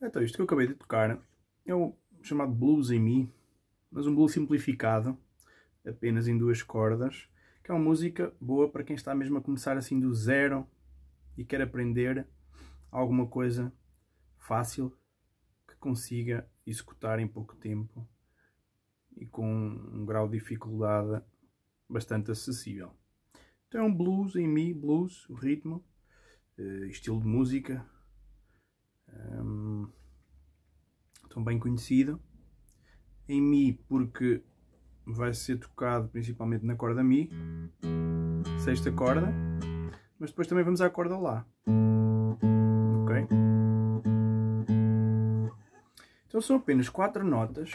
Então, isto que eu acabei de tocar é o chamado Blues em Mi, mas um blues simplificado, apenas em duas cordas, que é uma música boa para quem está mesmo a começar assim do zero e quer aprender alguma coisa fácil que consiga executar em pouco tempo e com um grau de dificuldade bastante acessível. Então é um blues em Mi, blues, o ritmo, eh, estilo de música, um, tão bem conhecido. Em Mi, porque vai ser tocado principalmente na corda Mi, sexta corda, mas depois também vamos à corda Lá. Ok? Então são apenas quatro notas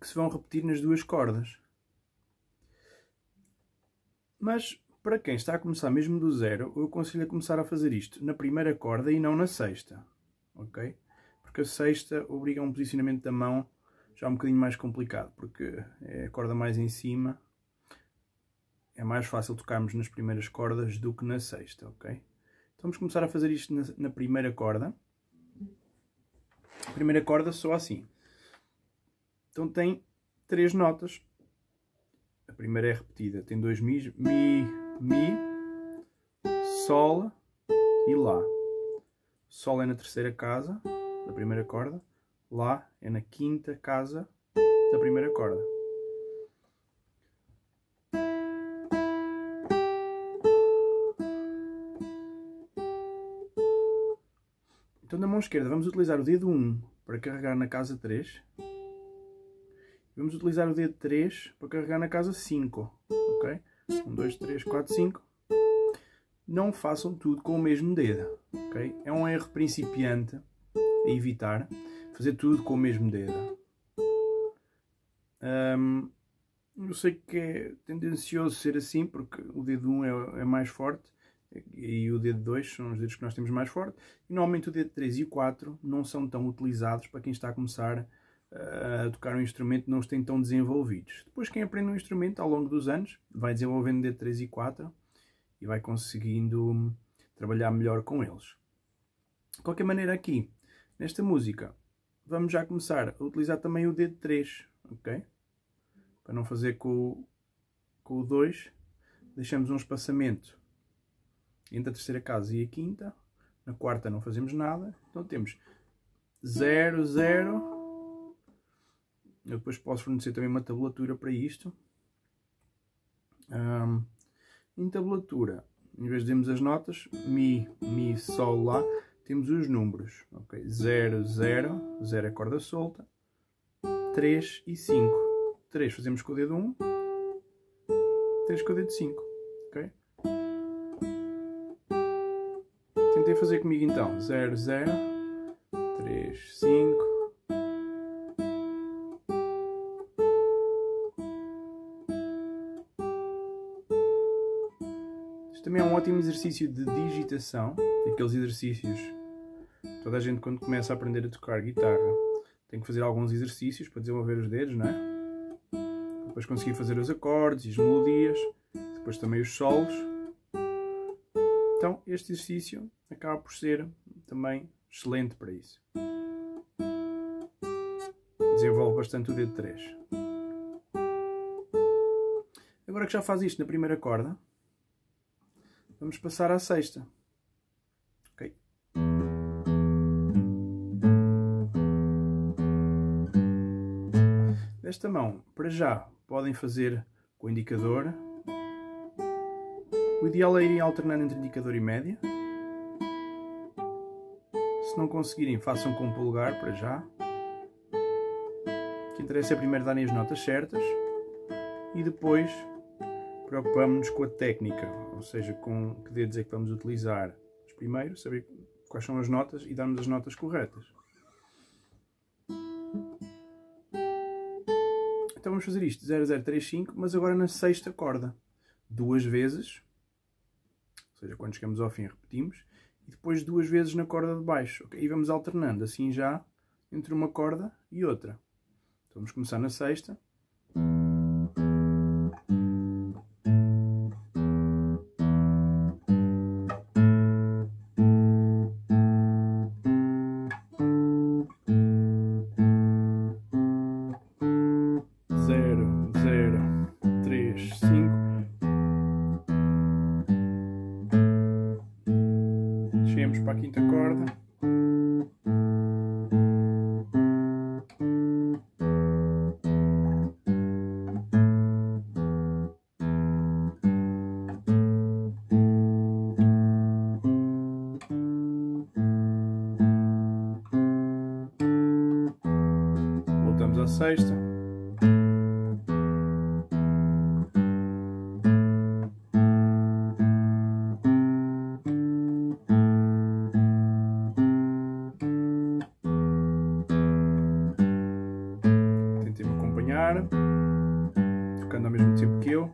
que se vão repetir nas duas cordas. Mas para quem está a começar mesmo do zero, eu aconselho a começar a fazer isto na primeira corda e não na sexta, ok? Porque a sexta obriga a um posicionamento da mão já um bocadinho mais complicado, porque é a corda mais em cima, é mais fácil tocarmos nas primeiras cordas do que na sexta, ok? Então vamos começar a fazer isto na, na primeira corda. A primeira corda soa assim. Então tem três notas. A primeira é repetida, tem dois mis, mi, Mi, Sol e Lá. Sol é na terceira casa da primeira corda, Lá é na quinta casa da primeira corda. Então na mão esquerda vamos utilizar o dedo 1 para carregar na casa 3. Vamos utilizar o dedo 3 para carregar na casa 5, ok? 1, 2, 3, 4, 5. Não façam tudo com o mesmo dedo. Okay? É um erro principiante a evitar fazer tudo com o mesmo dedo. Um, eu sei que é tendencioso ser assim, porque o dedo 1 é, é, mais forte e o dedo 2 são os dedos que nós temos mais forte. E normalmente o dedo 3 e o 4 não são tão utilizados para quem está a começar a tocar um instrumento não estão tão desenvolvidos. Depois quem aprende um instrumento ao longo dos anos vai desenvolvendo de 3 e 4 e vai conseguindo trabalhar melhor com eles. De qualquer maneira aqui, nesta música, vamos já começar a utilizar também o dedo 3, ok? Para não fazer com, com o 2, deixamos um espaçamento entre a terceira casa e a quinta. Na quarta não fazemos nada. Então temos 0, 0, eu depois posso fornecer também uma tabulatura para isto. Um, em tabulatura, em vez de termos as notas, Mi, Mi, Sol, Lá, temos os números. Okay? 0, 0, 0 é corda solta, 3 e 5. 3 fazemos com o dedo 1, 3 com o dedo 5. Okay? Tentei fazer comigo então. 0, 0, 3, 5, também é um ótimo exercício de digitação, aqueles exercícios. Toda a gente quando começa a aprender a tocar guitarra tem que fazer alguns exercícios para desenvolver os dedos, não é? Depois conseguir fazer os acordes e as melodias, depois também os solos. Então este exercício acaba por ser também excelente para isso. Desenvolve bastante o dedo 3. Agora que já faz isto na primeira corda, Vamos passar à sexta. Ok. Desta mão, para já, podem fazer com o indicador. O ideal é irem alternando entre indicador e média. Se não conseguirem, façam com o polegar para já. O que interessa é primeiro darem as notas certas e depois preocupamos-nos com a técnica, ou seja, com que dedos é que vamos utilizar. Mas primeiro, saber quais são as notas e darmos as notas corretas. Então vamos fazer isto, 0035, mas agora na sexta corda. Duas vezes, ou seja, quando chegamos ao fim repetimos, e depois duas vezes na corda de baixo. Okay? E vamos alternando assim já entre uma corda e outra. Então vamos começar na sexta. Voltamos à sexta. Tentem me acompanhar, tocando ao mesmo tempo que eu.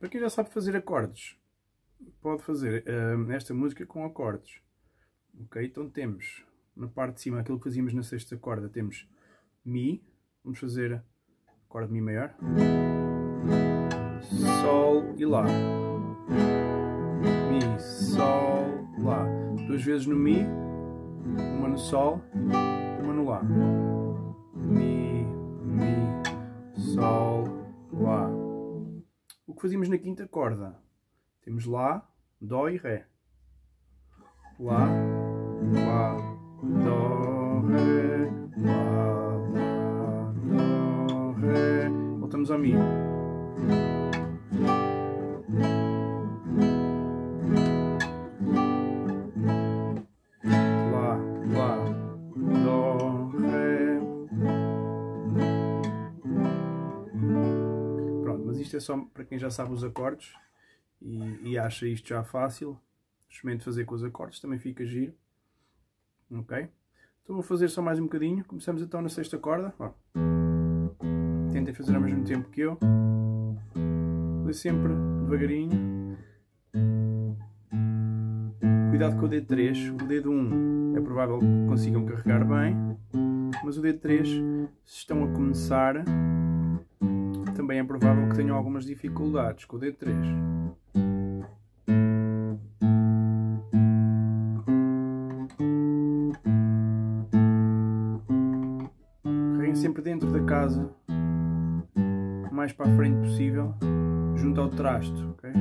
Para quem já sabe fazer acordes, pode fazer hum, esta música com acordes. Ok, então temos na parte de cima aquilo que fazíamos na sexta corda, temos Mi, vamos fazer acorde de Mi maior, Sol e Lá. Mi, Sol, Lá. Duas vezes no Mi, uma no Sol, uma no Lá. Mi, Mi, Sol, Lá. Que fazíamos na quinta corda? Temos Lá, Dó e Ré. Lá, Lá, Dó, Ré, Lá, Lá, Dó, Ré. Voltamos ao Mi. É só para quem já sabe os acordes e, e acha isto já fácil. Experimente fazer com os acordes, também fica giro. Ok? Então vou fazer só mais um bocadinho. Começamos então na sexta corda. Ó. Tentem fazer ao mesmo tempo que eu. Fazer sempre devagarinho. Cuidado com o dedo 3. O dedo 1 é provável que consigam carregar bem. Mas o dedo 3, se estão a começar, também é provável que tenham algumas dificuldades com o dedo 3. Carreguem sempre dentro da casa, o mais para a frente possível, junto ao trasto, ok?